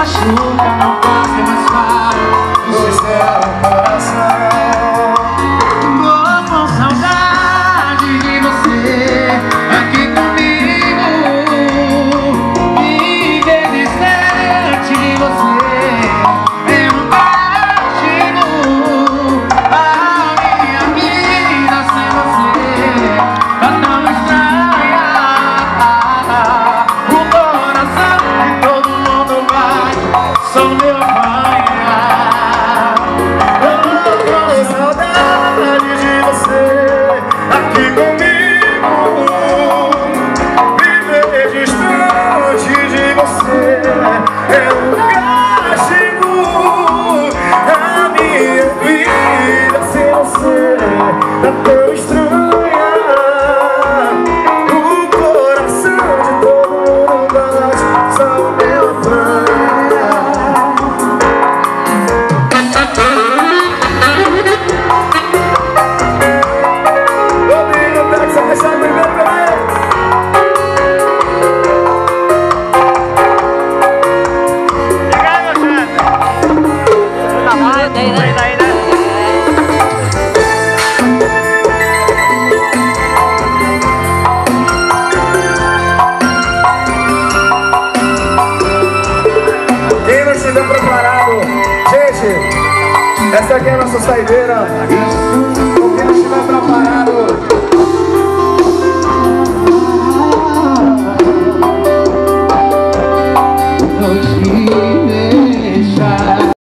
machuca, não passa mais caro. Você é A tão estranho. Essa aqui é a nossa saideira. Eu quero te levar.